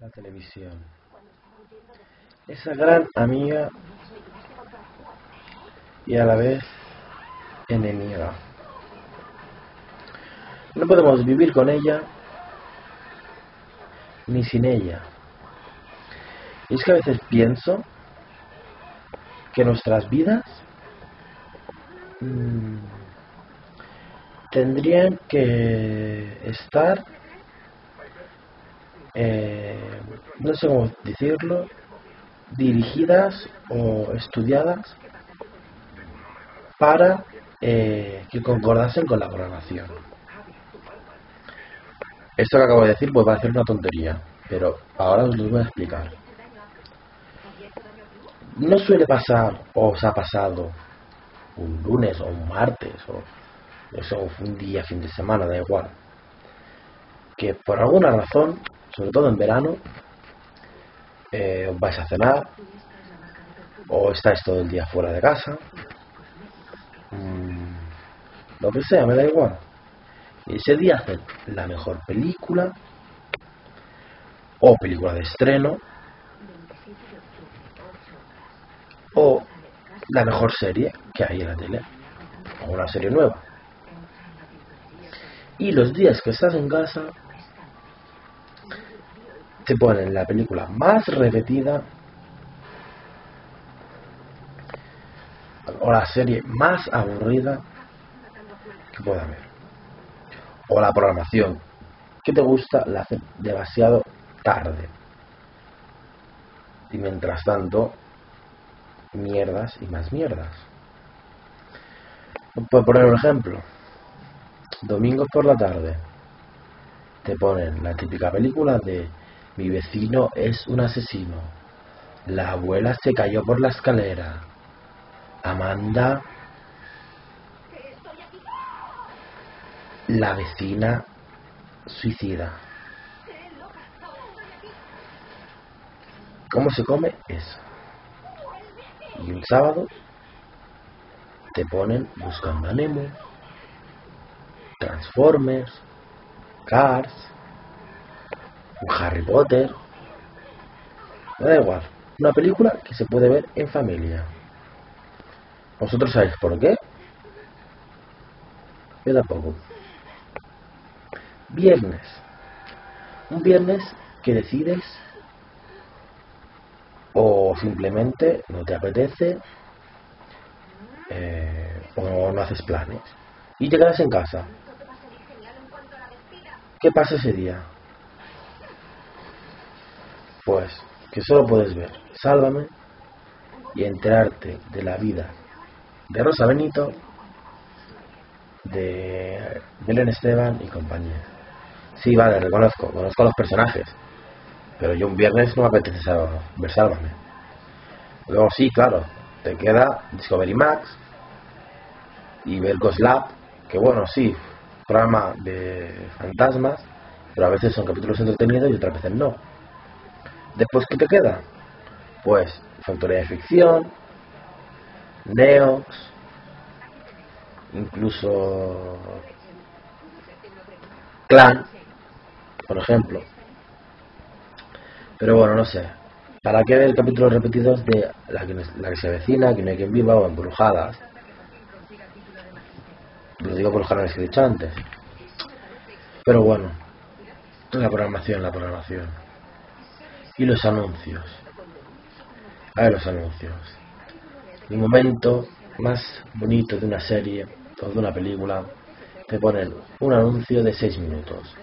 la televisión. Esa gran amiga y a la vez enemiga. No podemos vivir con ella ni sin ella. Y es que a veces pienso que nuestras vidas mmm, tendrían que estar, eh, no sé cómo decirlo, dirigidas o estudiadas para eh, que concordasen con la programación. Esto que acabo de decir pues va a ser una tontería, pero ahora os lo voy a explicar. No suele pasar, o os ha pasado, un lunes o un martes, o eso un día, fin de semana, da igual, que por alguna razón, sobre todo en verano, eh, os vais a cenar, o estáis todo el día fuera de casa, mmm, lo que sea, me da igual. Y ese día hacen la mejor película, o película de estreno, o la mejor serie que hay en la tele, o una serie nueva. Y los días que estás en casa, te ponen la película más repetida o la serie más aburrida que pueda haber. O la programación que te gusta la hacen demasiado tarde. Y mientras tanto, mierdas y más mierdas. Por poner un ejemplo, domingos por la tarde te ponen la típica película de mi vecino es un asesino, la abuela se cayó por la escalera, Amanda, la vecina suicida. ¿Cómo se come eso? Y un sábado te ponen buscando a Nemo, Transformers, Cars, Harry Potter. Me da igual. Una película que se puede ver en familia. ¿Vosotros sabéis por qué? Yo tampoco. Viernes. Un viernes que decides o simplemente no te apetece eh, o no haces planes y te quedas en casa. ¿Qué pasa ese día? Pues que solo puedes ver Sálvame y enterarte de la vida de Rosa Benito, de Belén Esteban y compañía. Sí, vale, reconozco, conozco a los personajes, pero yo un viernes no me apetece ver Sálvame. Luego sí, claro, te queda Discovery Max y ver Ghost Lab, que bueno, sí, programa de fantasmas, pero a veces son capítulos entretenidos y otras veces no. Después, ¿qué te queda? Pues Factoría de Ficción, Neox, incluso Clan, por ejemplo. Pero bueno, no sé. ¿Para qué ver capítulos repetidos de la que, la que se avecina, que no hay quien viva o embrujadas? Lo digo por los canales que he antes. Pero bueno, la programación, la programación. Y los anuncios. A los anuncios. Mi momento más bonito de una serie o de una película, te ponen un anuncio de 6 minutos.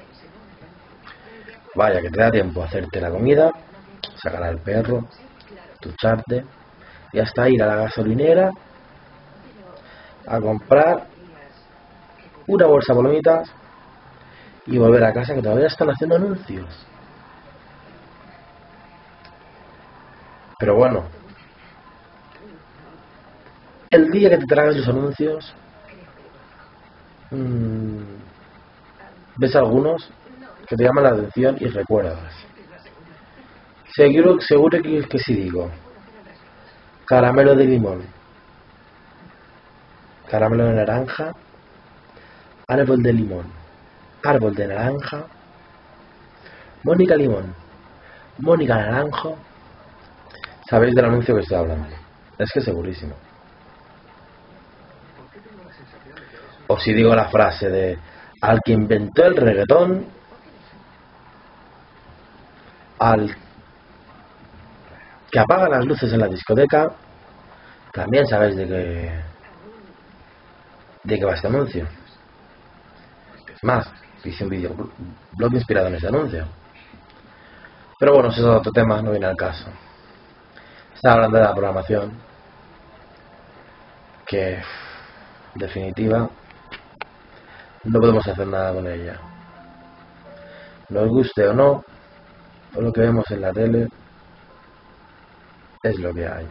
Vaya, que te da tiempo a hacerte la comida, sacar al perro, ducharte y hasta ir a la gasolinera a comprar una bolsa de palomitas y volver a casa que todavía están haciendo anuncios. Pero bueno, el día que te tragas los anuncios, mmm, ves algunos que te llaman la atención y recuerdas. Seguro, seguro que, si digo, caramelo de limón, caramelo de naranja, árbol de limón, árbol de naranja, Mónica Limón, Mónica Naranjo, sabéis del anuncio que estoy hablando. Es que segurísimo. O si digo la frase de al que inventó el reggaetón, al que apaga las luces en la discoteca, también sabéis de qué, de qué va este anuncio. Más, hice un vídeo blog inspirado en ese anuncio. Pero bueno, ese es otro tema, no viene al caso. Estaba hablando de la programación, que en definitiva no podemos hacer nada con ella. Nos guste o no, o lo que vemos en la tele es lo que hay.